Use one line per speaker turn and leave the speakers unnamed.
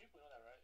people, know that, right?